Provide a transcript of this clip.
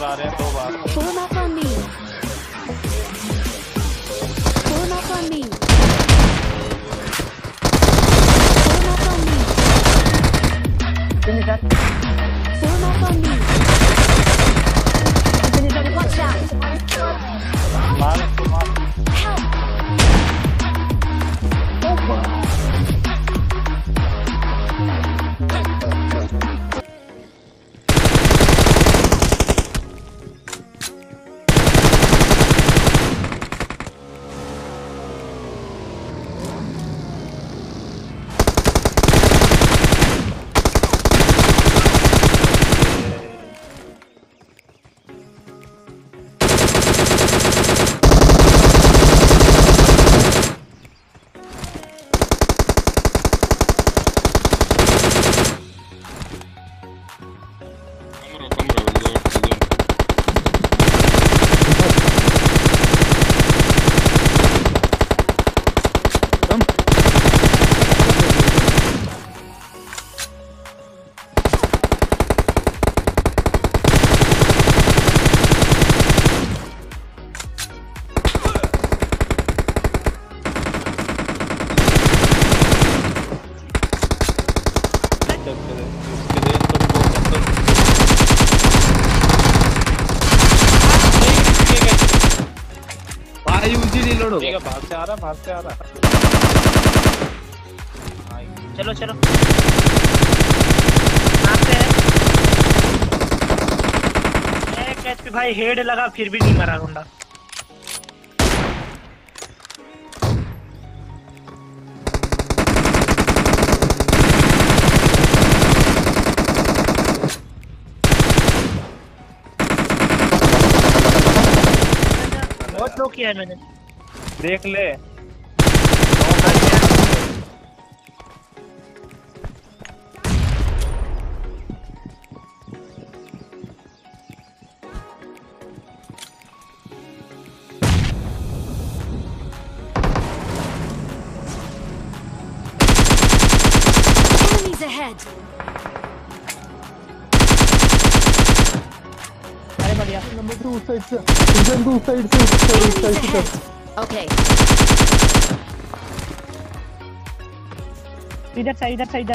Temporada roubada. Forma pra mim. Forma pra mim. Forma pra mim. Forma pra mim. भाई ऊँची reload हो ठीक है भाग से आ रहा भाग से आ रहा। चलो चलो। भाई हेड लगा फिर भी नहीं मरा गुंडा। बहुत लो किया है मैंने देख ले Enemies ahead. अरे बढ़िया Enemies ahead. Okay. इधर से इधर से इधर